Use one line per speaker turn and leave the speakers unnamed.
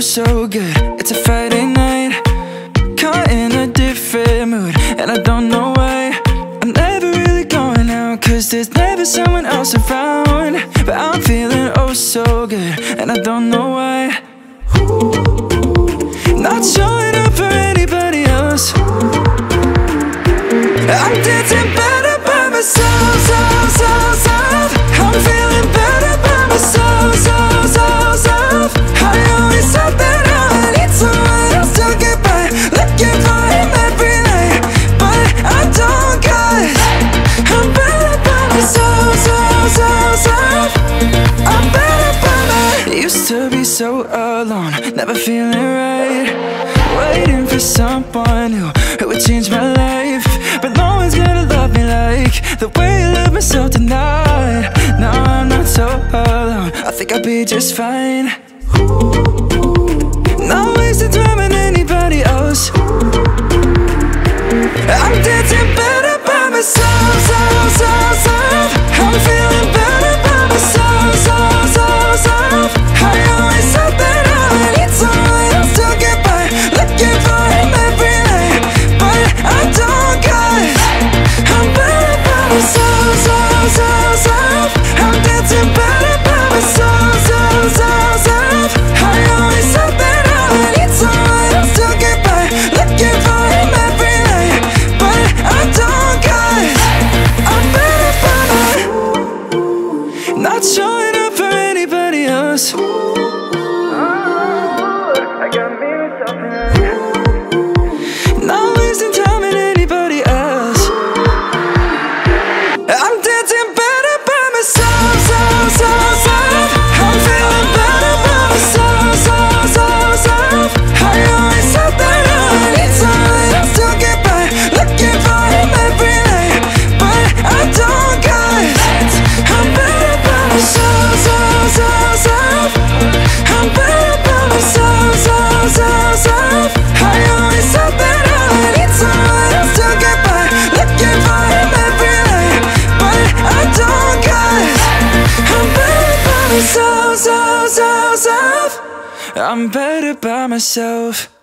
so good. It's a Friday night. Caught in a different mood And I don't know why. I'm never really going out Cause there's never someone else around. But I'm feeling oh so good And I don't know why. Not showing up for anybody else. I'm dancing better by myself, so, so. to be so alone Never feeling right. Waiting for someone who, who would change my life. But no one's gonna love me like The way you love myself tonight. Now I'm not so alone. I think I'll be just fine. Not wasting time us. I'm better by myself.